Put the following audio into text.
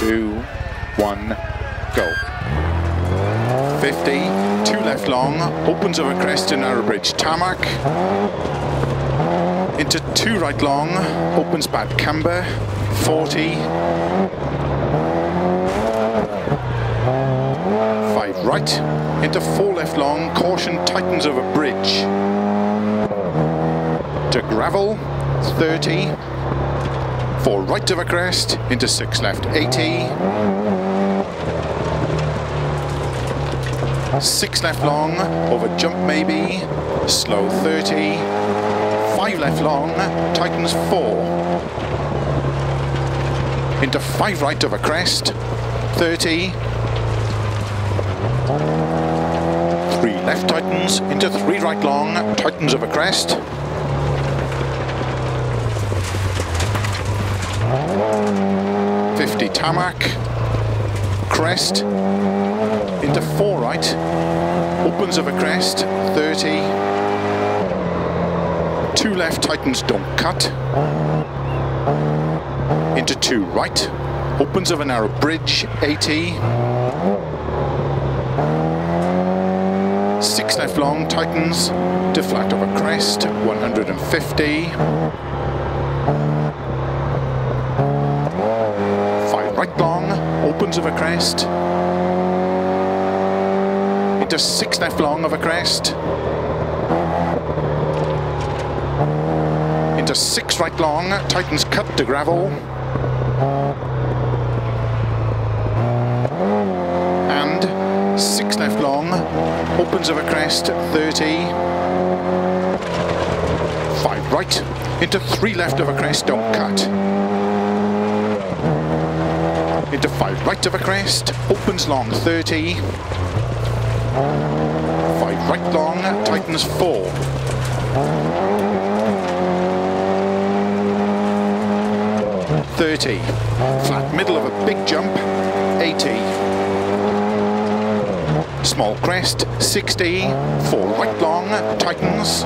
two, one, go. 50, two left long, opens over crest and narrow bridge, tarmac. Into two right long, opens bad camber, 40. Five right, into four left long, caution tightens over bridge. To gravel, 30 four right of a crest, into six left, 80. Six left long, over jump maybe, slow 30. Five left long, tightens four. Into five right of a crest, 30. Three left tightens, into three right long, tightens of a crest. 50 tarmac, crest, into four right, opens of a crest, 30, two left tightens don't cut, into two right, opens of a narrow bridge, 80, six left long tightens to flat of a crest, 150, Five right long, opens of a crest, into six left long of a crest, into six right long, tightens cut to gravel, and six left long, of a crest, 30, five right, into three left of a crest, don't cut, into 5 right of a crest, opens long 30, 5 right long, tightens 4. Thirty, flat middle of a big jump, 80. Small crest, 60, four right long, tightens,